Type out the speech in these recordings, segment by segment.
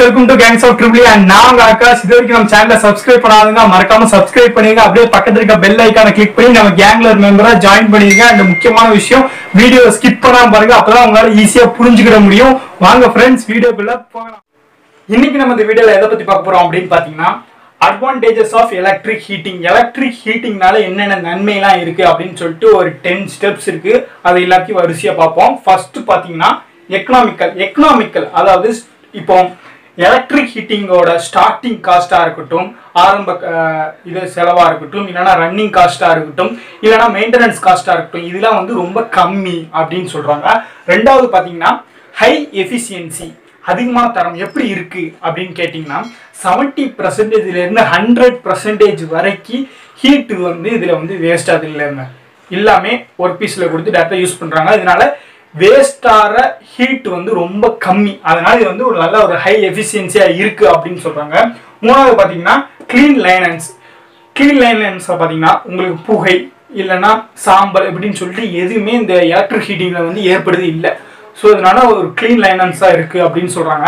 Welcome to gangs of triple and நான் உங்க ஆகாஷ் இது வரைக்கும் நம்ம சேனலை சப்ஸ்கிரைப் பண்ணாதுங்க மறக்காம சப்ஸ்கிரைப் பண்ணிருங்க. அப்படியே பக்கத்துல இருக்க பெல் ஐக்கான கிளிக் பண்ணி நம்ம கேங்ல ஒரு மெம்பரா ஜாயின் பண்ணிருங்க. அண்ட் முக்கியமான விஷயம் வீடியோ ஸ்கிப் பண்ணாம பாருங்க. அப்பதான் உங்களால ஈஸியா புரிஞ்சுக்கிட முடியும். வாங்க ஃப்ரெண்ட்ஸ் வீடியோக்குள்ள போகலாம். இன்னைக்கு நம்ம இந்த வீடியோல எதை பத்தி பார்க்க போறோம் அப்படின்னு பாத்தீங்கன்னா advantages of electric heating electric ஹீட்டிங்னால என்னென்ன நன்மைலாம் இருக்கு அப்படின்னு சொல்லிட்டு ஒரு டென் ஸ்டெப்ஸ் இருக்கு. அதை எல்லாத்தையும் வரிசையா பார்ப்போம். ஃபர்ஸ்ட் பாத்தீங்கன்னா எக்கனாமிக்கல் எக்கனாமிக்கல் அதாவது இப்போ எலக்ட்ரிக் ஹீட்டிங்கோட ஸ்டார்டிங் காஸ்ட்டாக இருக்கட்டும் ஆரம்ப இது செலவாக இருக்கட்டும் இல்லைன்னா ரன்னிங் காஸ்ட்டாக இருக்கட்டும் இல்லைன்னா மெயின்டெனன்ஸ் காஸ்ட்டாக இருக்கட்டும் இதெல்லாம் வந்து ரொம்ப கம்மி அப்படின்னு சொல்கிறாங்க ரெண்டாவது பார்த்தீங்கன்னா ஹை எஃபிஷியன்சி அதிகமான தரம் எப்படி இருக்குது அப்படின்னு கேட்டிங்கன்னா செவன்ட்டி பர்சன்டேஜ்லேருந்து ஹண்ட்ரட் பர்சன்டேஜ் வரைக்கும் ஹீட்டு வந்து இதில் வந்து வேஸ்ட் ஆகுது இல்லைங்க எல்லாமே ஒர்க் பீஸில் கொடுத்து டேரெக்டாக யூஸ் பண்ணுறாங்க இதனால வேஸ்ட் ஆகிற ஹீட் வந்து ரொம்ப கம்மி. அதனால இது வந்து ஒரு நல்ல ஒரு ஹை எஃபிஷியன்சியாக இருக்கு அப்படின்னு சொல்கிறாங்க மூணாவது பார்த்தீங்கன்னா க்ளீன் லைனன்ஸ் க்ளீன் லைனன்ஸை பார்த்தீங்கன்னா உங்களுக்கு புகை இல்லைன்னா சாம்பல் இப்படின்னு சொல்லிட்டு எதுவுமே இந்த எலக்ட்ரிக் ஹீட்டிங்கில் வந்து ஏற்படுது இல்லை. ஸோ அதனால ஒரு க்ளீன் லைனன்ஸாக இருக்குது அப்படின்னு சொல்கிறாங்க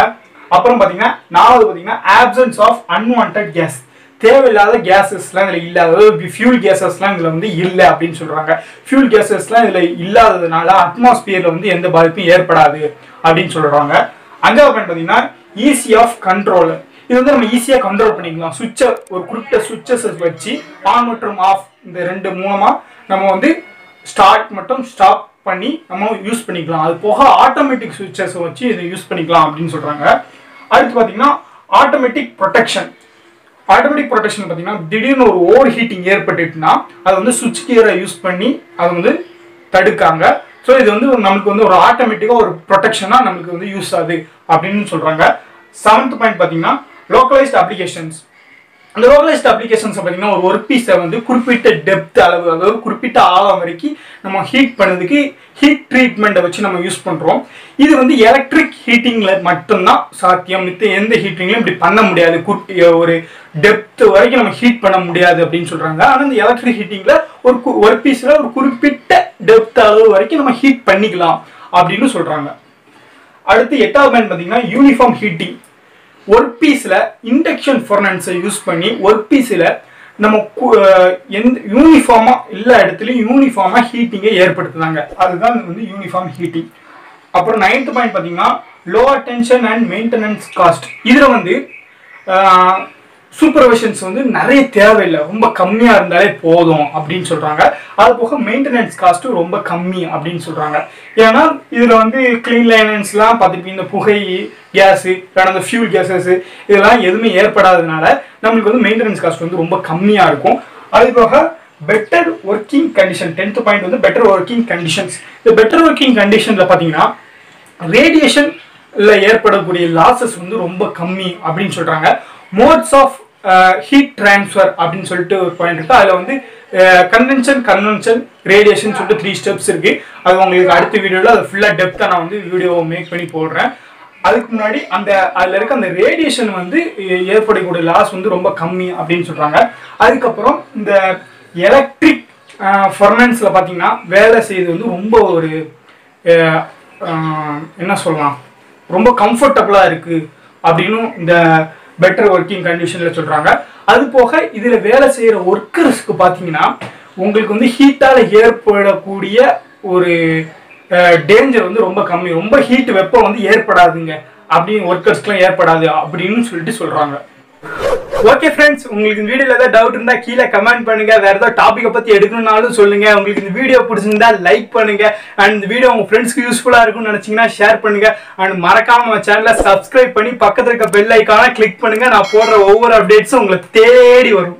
அப்புறம் பார்த்தீங்கன்னா நாலாவது பார்த்தீங்கன்னா ஆப்சன்ஸ் ஆஃப் அன்வான்ட் கேஸ் தேவையில்லாத கேஸஸ்லாம் இதில் இல்லை அதாவது ஃபியூல் கேஸஸ்லாம் இதில் வந்து இல்லை அப்படின்னு சொல்கிறாங்க ஃபியூல் கேஸஸ்லாம் இதில் இல்லாததுனால அட்மாஸ்பியரில் வந்து எந்த பாதிப்பும் ஏற்படாது அப்படின்னு சொல்கிறாங்க அஞ்சாவது பாயிண்ட் பார்த்தீங்கன்னா ஈஸி ஆஃப் கண்ட்ரோல் இது வந்து நம்ம ஈஸியாக கண்ட்ரோல் பண்ணிக்கலாம். சுவிட்சை ஒரு குறிப்பிட்ட சுவிட்சஸ் வச்சு ஆன் மற்றும் ஆஃப் இந்த ரெண்டு மூலமாக நம்ம வந்து ஸ்டார்ட் மட்டும் ஸ்டாப் பண்ணி நம்ம யூஸ் பண்ணிக்கலாம். அது போக ஆட்டோமேட்டிக் சுவிட்சஸ் வச்சு இதை யூஸ் பண்ணிக்கலாம் அப்படின்னு சொல்கிறாங்க அடுத்து பார்த்தீங்கன்னா ஆட்டோமேட்டிக் ப்ரொடெக்ஷன் ஆட்டோமேட்டிக் ப்ரொடெக்ஷன் பார்த்தீங்கன்னா திடீர்னு ஒரு ஓவர் ஹீட்டிங் ஏற்பட்டுட்டுனா அது வந்து சுவிட்ச் கியரை யூஸ் பண்ணி அது வந்து தடுக்காங்க. ஸோ இது வந்து நமக்கு வந்து ஒரு ஆட்டோமேட்டிக்காக ஒரு ப்ரொடெக்ஷனாக நமக்கு வந்து யூஸ் ஆகுது அப்படின்னு சொல்கிறாங்க செவன்த் பாயிண்ட் பார்த்தீங்கன்னா லோக்கலைஸ்ட் அப்ளிகேஷன்ஸ் அந்த ரோகலைஸ்ட் அப்ளிகேஷன்ஸ் பார்த்தீங்கன்னா ஒரு ஒர்க் பீஸை வந்து குறிப்பிட்ட டெப்த் அளவு அதாவது குறிப்பிட்ட ஆழம் வரைக்கும் நம்ம ஹீட் பண்ணதுக்கு ஹீட் ட்ரீட்மெண்ட்டை வச்சு நம்ம யூஸ் பண்ணுறோம் இது வந்து எலக்ட்ரிக் ஹீட்டிங்கில் மட்டும்தான் சாத்தியம். மித்த எந்த ஹீட்டிங்லையும் இப்படி பண்ண முடியாது. ஒரு டெப்த் வரைக்கும் நம்ம ஹீட் பண்ண முடியாது அப்படின்னு சொல்கிறாங்க ஆனால் இந்த எலக்ட்ரிக் ஹீட்டிங்கில் ஒரு ஒர்க் பீஸில் ஒரு குறிப்பிட்ட டெப்த் அளவு வரைக்கும் நம்ம ஹீட் பண்ணிக்கலாம் அப்படின்னு சொல்கிறாங்க அடுத்து எட்டாவது பாயிண்ட் பார்த்தீங்கன்னா யூனிஃபார்ம் ஹீட்டிங் ஒர்க் பீஸில் இண்டக்ஷன் ஃபர்னன்ஸை யூஸ் பண்ணி ஒர்க் பீஸில் நம்ம எந்த யூனிஃபார்மாக எல்லா இடத்துலையும் யூனிஃபார்மாக ஹீட்டிங்கை ஏற்படுத்துனாங்க. அதுதான் வந்து யூனிஃபார்ம் ஹீட்டிங் அப்புறம் நைன்த் பாயிண்ட் பார்த்தீங்கன்னா low attention and maintenance cost இதில் வந்து சூப்பர்வைஷன்ஸ் வந்து நிறைய தேவையில்லை. ரொம்ப கம்மியாக இருந்தாலே போதும் அப்படின்னு சொல்கிறாங்க அது போக மெயின்டெனன்ஸ் காஸ்ட்டும் ரொம்ப கம்மி அப்படின்னு சொல்கிறாங்க ஏன்னா இதில் வந்து க்ளீன் லைனன்ஸ்லாம் பார்த்துட்டு இந்த புகை கேஸு இல்லைனா அந்த ஃபியூல் கேஸஸ் இதெல்லாம் எதுவுமே ஏற்படாததுனால நம்மளுக்கு வந்து மெயின்டெனன்ஸ் காஸ்ட் வந்து ரொம்ப கம்மியாக இருக்கும். அது போக better working condition tenth point வந்து பெட்டர் ஒர்க்கிங் கண்டிஷன்ஸ் இந்த பெட்டர் ஒர்க்கிங் கண்டிஷனில் பார்த்தீங்கன்னா ரேடியேஷன்ல ஏற்படக்கூடிய லாசஸ் வந்து ரொம்ப கம்மி அப்படின்னு சொல்கிறாங்க மோட்ஸ் ஆஃப் ஹீட் ட்ரான்ஸ்ஃபர் அப்படின்னு சொல்லிட்டு ஒரு பாயிண்ட் இருக்கு. அதில் வந்து கன்வென்ஷன் கன்வென்ஷன் ரேடியேஷன் சொல்லிட்டு த்ரீ ஸ்டெப்ஸ் இருக்கு. அது உங்களுக்கு அடுத்த வீடியோவில் அது ஃபுல்லாக டெப்த்தாக நான் வந்து வீடியோ மேக் பண்ணி போடுறேன். அதுக்கு முன்னாடி அந்த அதில் இருக்க அந்த ரேடியேஷன் வந்து ஏற்படக்கூடிய லாஸ் வந்து ரொம்ப கம்மி அப்படின்னு சொல்கிறாங்க அதுக்கப்புறம் இந்த எலக்ட்ரிக் ஃபர்னன்ஸில் பார்த்தீங்கன்னா வேலை செய்யுது வந்து ரொம்ப ஒரு என்ன சொல்லலாம்? ரொம்ப கம்ஃபர்டபுளாக இருக்குது அப்படின்னும் இந்த பெட்டர் ஒர்க்கிங் கண்டிஷனில் சொல்கிறாங்க அது போக இதில் வேலை செய்கிற ஒர்க்கர்ஸ்க்கு பார்த்தீங்கன்னா உங்களுக்கு வந்து ஹீட்டால் ஏற்படக்கூடிய ஒரு டேஞ்சர் வந்து ரொம்ப கம்மி. ரொம்ப ஹீட் வெப்பம் வந்து ஏற்படாதுங்க. அப்படின்னு ஒர்க்கர்ஸ்க்குலாம் ஏற்படாது அப்படின்னு சொல்லிட்டு சொல்கிறாங்க ஓகே ஃப்ரெண்ட்ஸ் உங்களுக்கு இந்த வீடியோல ஏதாவது டவுட் இருந்தா கீழே கமெண்ட் பண்ணுங்க. வேற ஏதாவது டாபிக்கை பத்தி எடுக்கணும்னாலும் சொல்லுங்க. உங்களுக்கு இந்த வீடியோ பிடிச்சிருந்தா லைக் பண்ணுங்க. அண்ட் இந்த வீடியோ உங்க ஃப்ரெண்ட்ஸ்க்கு யூஸ்ஃபுல்லா இருக்கும்னு நினைச்சீங்கன்னா ஷேர் பண்ணுங்க. அண்ட் மறக்காம நம்ம சேனலை சப்ஸ்கிரைப் பண்ணி பக்கத்துல இருக்க பெல் ஐக்கான கிளிக் பண்ணுங்க. நான் போடுற ஒவ்வொரு அப்டேட்ஸும் உங்களுக்கு தேடி வரும்.